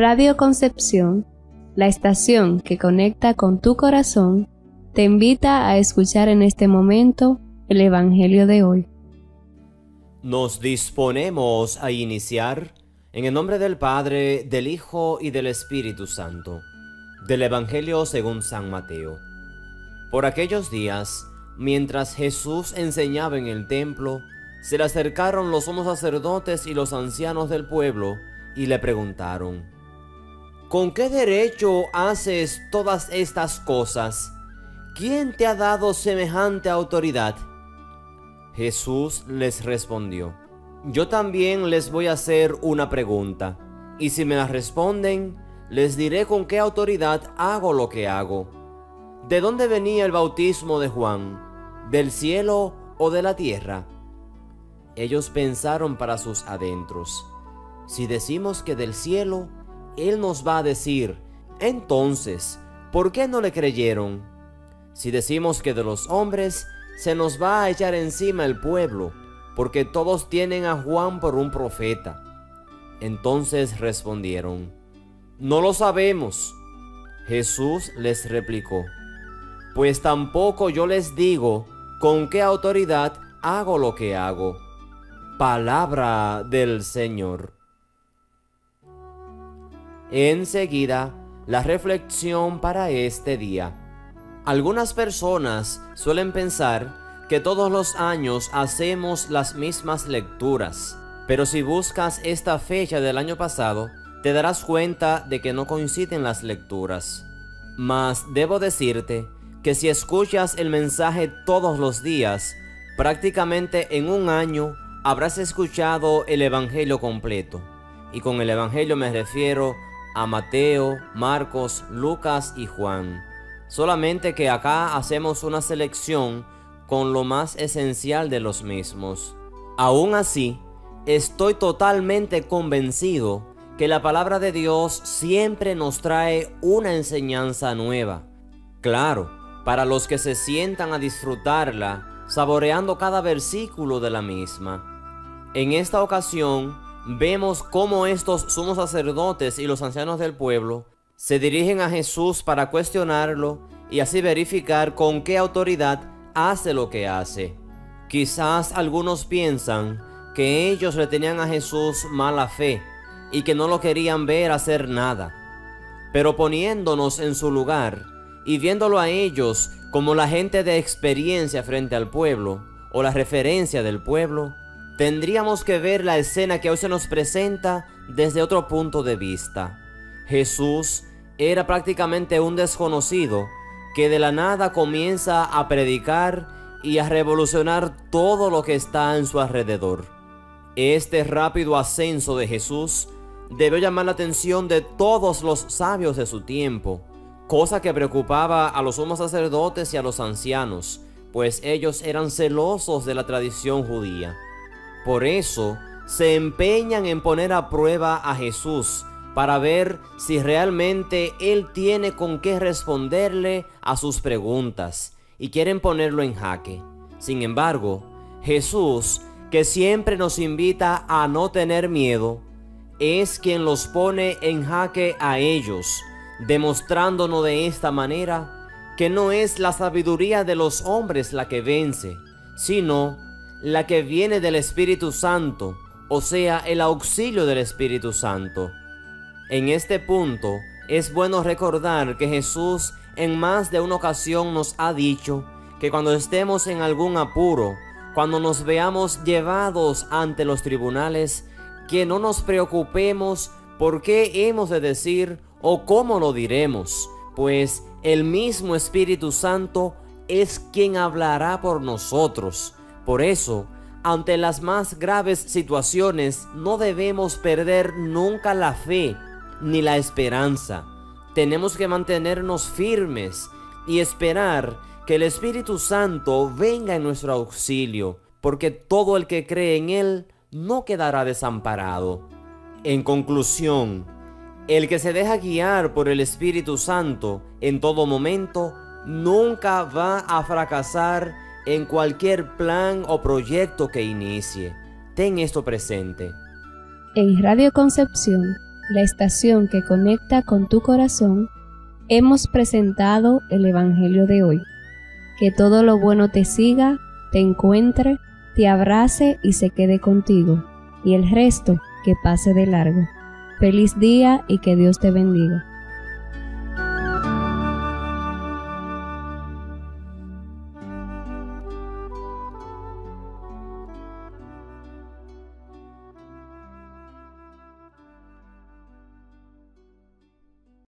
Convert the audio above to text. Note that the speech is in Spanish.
Radio Concepción, la estación que conecta con tu corazón, te invita a escuchar en este momento el Evangelio de hoy. Nos disponemos a iniciar en el nombre del Padre, del Hijo y del Espíritu Santo, del Evangelio según San Mateo. Por aquellos días, mientras Jesús enseñaba en el templo, se le acercaron los somos sacerdotes y los ancianos del pueblo y le preguntaron, ¿Con qué derecho haces todas estas cosas? ¿Quién te ha dado semejante autoridad? Jesús les respondió, Yo también les voy a hacer una pregunta, y si me la responden, les diré con qué autoridad hago lo que hago. ¿De dónde venía el bautismo de Juan? ¿Del cielo o de la tierra? Ellos pensaron para sus adentros, si decimos que del cielo, él nos va a decir, entonces, ¿por qué no le creyeron? Si decimos que de los hombres, se nos va a echar encima el pueblo, porque todos tienen a Juan por un profeta. Entonces respondieron, no lo sabemos. Jesús les replicó, pues tampoco yo les digo con qué autoridad hago lo que hago. Palabra del Señor. Enseguida, la reflexión para este día. Algunas personas suelen pensar que todos los años hacemos las mismas lecturas, pero si buscas esta fecha del año pasado, te darás cuenta de que no coinciden las lecturas. Mas debo decirte que si escuchas el mensaje todos los días, prácticamente en un año habrás escuchado el Evangelio completo. Y con el Evangelio me refiero a Mateo, Marcos, Lucas y Juan. Solamente que acá hacemos una selección con lo más esencial de los mismos. Aún así, estoy totalmente convencido que la palabra de Dios siempre nos trae una enseñanza nueva. Claro, para los que se sientan a disfrutarla, saboreando cada versículo de la misma. En esta ocasión, vemos cómo estos sumos sacerdotes y los ancianos del pueblo se dirigen a Jesús para cuestionarlo y así verificar con qué autoridad hace lo que hace. Quizás algunos piensan que ellos le tenían a Jesús mala fe y que no lo querían ver hacer nada. Pero poniéndonos en su lugar y viéndolo a ellos como la gente de experiencia frente al pueblo o la referencia del pueblo, tendríamos que ver la escena que hoy se nos presenta desde otro punto de vista. Jesús era prácticamente un desconocido que de la nada comienza a predicar y a revolucionar todo lo que está en su alrededor. Este rápido ascenso de Jesús debió llamar la atención de todos los sabios de su tiempo, cosa que preocupaba a los sumos sacerdotes y a los ancianos, pues ellos eran celosos de la tradición judía. Por eso se empeñan en poner a prueba a Jesús para ver si realmente Él tiene con qué responderle a sus preguntas y quieren ponerlo en jaque. Sin embargo, Jesús, que siempre nos invita a no tener miedo, es quien los pone en jaque a ellos, demostrándonos de esta manera que no es la sabiduría de los hombres la que vence, sino la que viene del Espíritu Santo, o sea, el auxilio del Espíritu Santo. En este punto es bueno recordar que Jesús en más de una ocasión nos ha dicho que cuando estemos en algún apuro, cuando nos veamos llevados ante los tribunales, que no nos preocupemos por qué hemos de decir o cómo lo diremos, pues el mismo Espíritu Santo es quien hablará por nosotros. Por eso, ante las más graves situaciones, no debemos perder nunca la fe ni la esperanza. Tenemos que mantenernos firmes y esperar que el Espíritu Santo venga en nuestro auxilio, porque todo el que cree en Él no quedará desamparado. En conclusión, el que se deja guiar por el Espíritu Santo en todo momento nunca va a fracasar en cualquier plan o proyecto que inicie. Ten esto presente. En Radio Concepción la estación que conecta con tu corazón, hemos presentado el Evangelio de hoy. Que todo lo bueno te siga, te encuentre, te abrace y se quede contigo, y el resto que pase de largo. Feliz día y que Dios te bendiga.